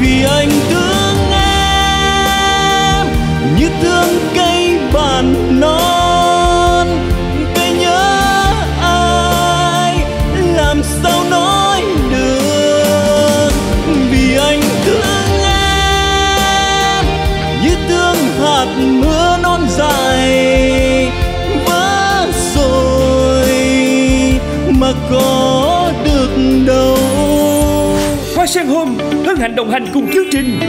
vì anh Hoa Sen Home hân hạnh đồng hành cùng chương trình.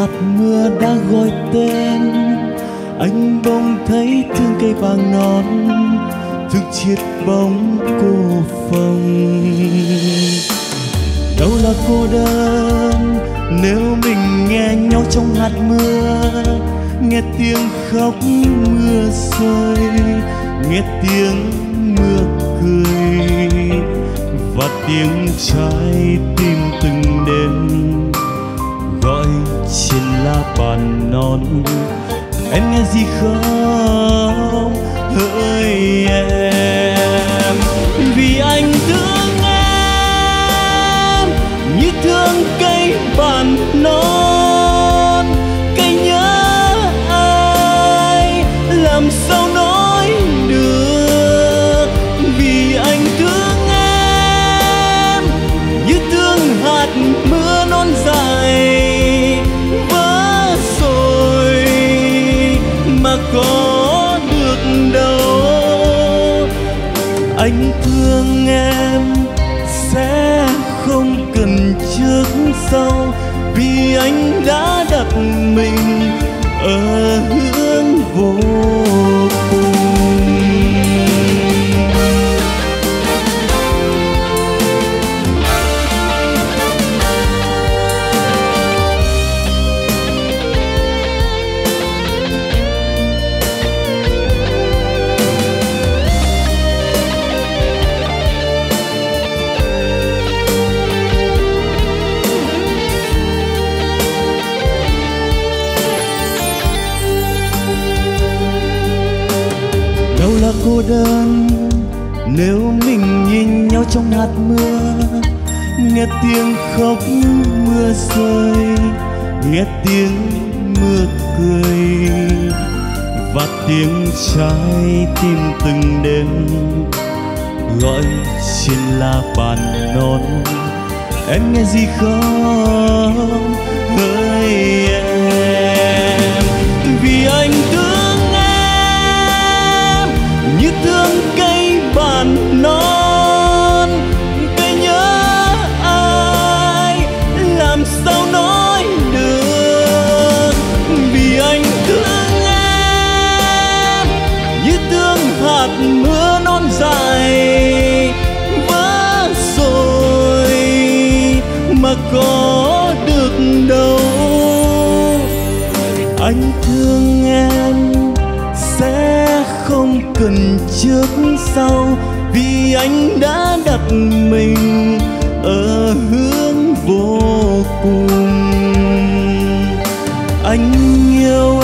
Hạt mưa đã gọi tên. Anh bỗng thấy thương cây vàng non, thương chiếc bóng cô phòng. Đâu là cô đơn? Nếu mình nghe nhau trong hạt mưa, Nghe tiếng khóc mưa rơi, Nghe tiếng mưa cười và tiếng trái tim từng đêm trên lá bàn non. Em nghe gì không? Hỡi em. Vì anh anh thương em sẽ không cần trước sau vì anh đã đặt mình ở cô đơn. Nếu mình nhìn nhau trong hạt mưa, nghe tiếng khóc mưa rơi, nghe tiếng mưa cười và tiếng trái tim từng đêm. Gọi trên là bàn non, em nghe gì không? Hỡi em cần trước sau vì anh đã đặt mình ở hướng vô cùng. Anh yêu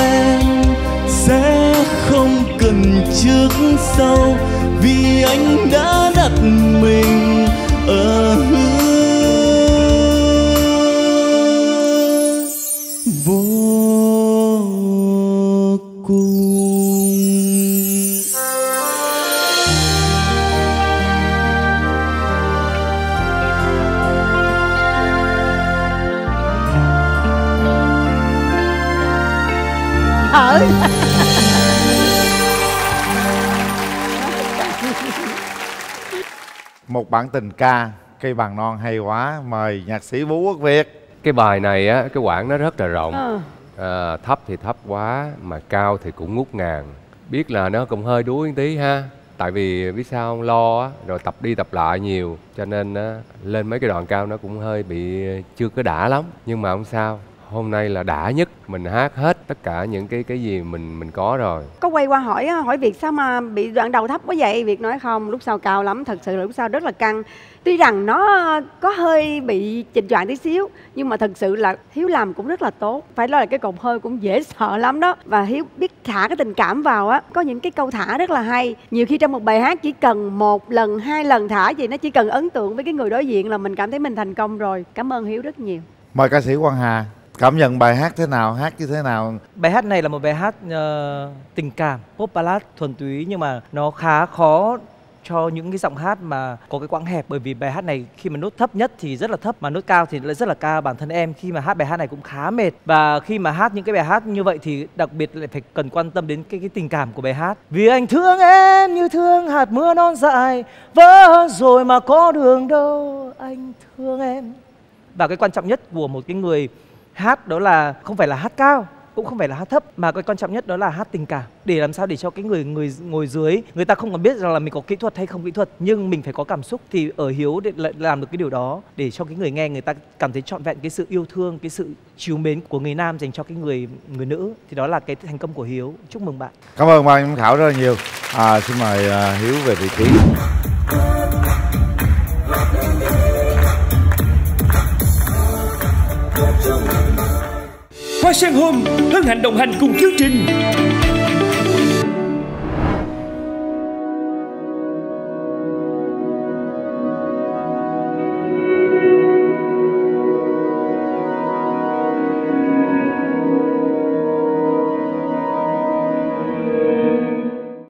ở một bản tình ca cây bằng non hay quá mời nhạc sĩ vũ quốc việt. Cái bài này á cái quãng nó rất là rộng. Ờ. à, thấp thì thấp quá mà cao thì cũng ngút ngàn. Biết là nó cũng hơi đuối một tí ha tại vì biết sao không? Lo á rồi tập đi tập lại nhiều cho nên á lên mấy cái đoạn cao nó cũng hơi bị chưa có đã lắm nhưng mà không sao hôm nay là đã nhất mình hát hết tất cả những cái cái gì mình mình có rồi. Có quay qua hỏi hỏi việt sao mà bị đoạn đầu thấp quá vậy? Việt nói không lúc sau cao lắm thật sự là lúc sau rất là căng. Tuy rằng nó có hơi bị chỉnh choạng tí xíu nhưng mà thật sự là hiếu làm cũng rất là tốt. Phải nói là cái cột hơi cũng dễ sợ lắm đó. Và hiếu biết thả cái tình cảm vào á có những cái câu thả rất là hay. Nhiều khi trong một bài hát chỉ cần một lần hai lần thả gì nó chỉ cần ấn tượng với cái người đối diện là mình cảm thấy mình thành công rồi. Cảm ơn hiếu rất nhiều. Mời ca sĩ quang hà cảm nhận bài hát thế nào hát như thế nào? Bài hát này là một bài hát uh, tình cảm, pop ballad thuần túy nhưng mà nó khá khó cho những cái giọng hát mà có cái quãng hẹp bởi vì bài hát này khi mà nốt thấp nhất thì rất là thấp mà nốt cao thì lại rất là cao. Bản thân em khi mà hát bài hát này cũng khá mệt và khi mà hát những cái bài hát như vậy thì đặc biệt lại phải cần quan tâm đến cái cái tình cảm của bài hát. Vì anh thương em như thương hạt mưa non dại vỡ rồi mà có đường đâu anh thương em. Và cái quan trọng nhất của một cái người hát đó là không phải là hát cao cũng không phải là hát thấp mà cái quan trọng nhất đó là hát tình cảm. Để làm sao để cho cái người người ngồi dưới người ta không còn biết rằng là mình có kỹ thuật hay không kỹ thuật nhưng mình phải có cảm xúc thì ở hiếu để làm được cái điều đó để cho cái người nghe người ta cảm thấy trọn vẹn cái sự yêu thương cái sự chiều mến của người nam dành cho cái người người nữ. Thì đó là cái thành công của hiếu. Chúc mừng bạn. Cảm ơn ban giám khảo rất là nhiều. À, xin mời à, hiếu về vị trí. Hoa Sen Home hân hạnh đồng hành cùng chương trình.